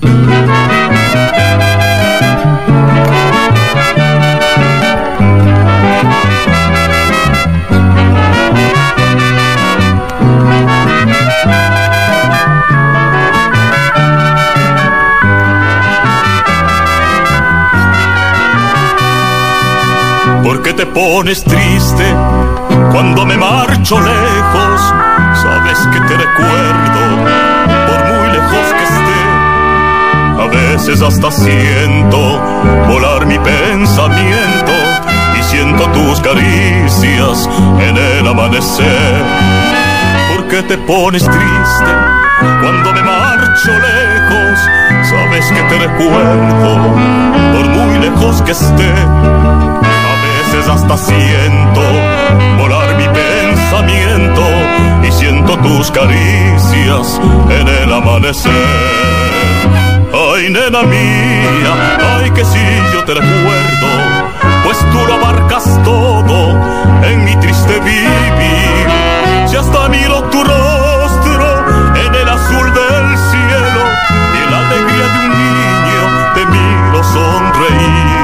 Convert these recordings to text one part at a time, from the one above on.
¿Por qué te pones triste cuando me marcho lejos? Sabes que te recuerdo veces hasta siento volar mi pensamiento y siento tus caricias en el amanecer. ¿Por qué te pones triste cuando me marcho lejos? Sabes que te recuerdo por muy lejos que esté hasta siento volar mi pensamiento y siento tus caricias en el amanecer. Ay, nena mía, ay, que si yo te recuerdo, pues tú lo abarcas todo en mi triste vivir. Si hasta miro tu rostro en el azul del cielo y en la alegría de un niño te miro sonreír.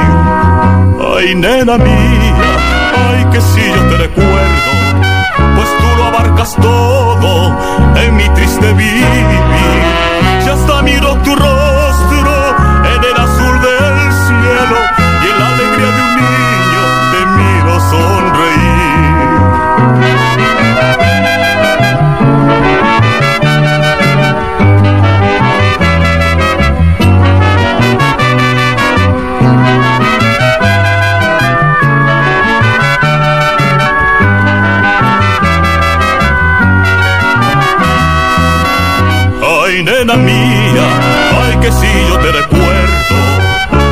Ay, nena mía que si yo te recuerdo, mía, ay que si yo te recuerdo,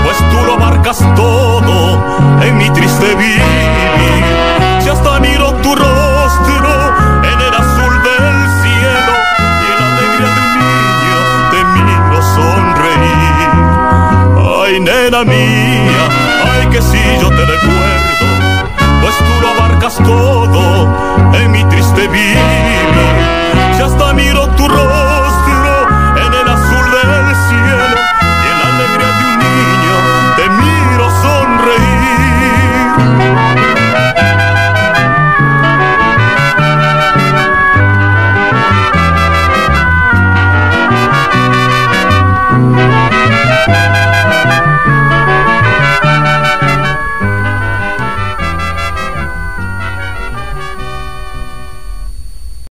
pues tú lo marcas todo en mi triste vivir. Si hasta miro tu rostro en el azul del cielo y en la alegría de un niño te miro sonreír. Ay nena mía, ay que si yo te recuerdo, pues tú lo abarcas todo